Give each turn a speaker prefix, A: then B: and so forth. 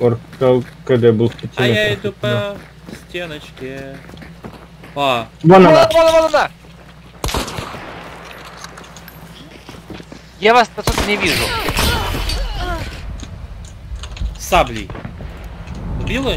A: Оркал, когда был в пяти
B: А я иду по стеночке. А.
A: Вон она.
C: Вон, она, вон, она. Я вас тут не вижу.
B: Сабли. Убила?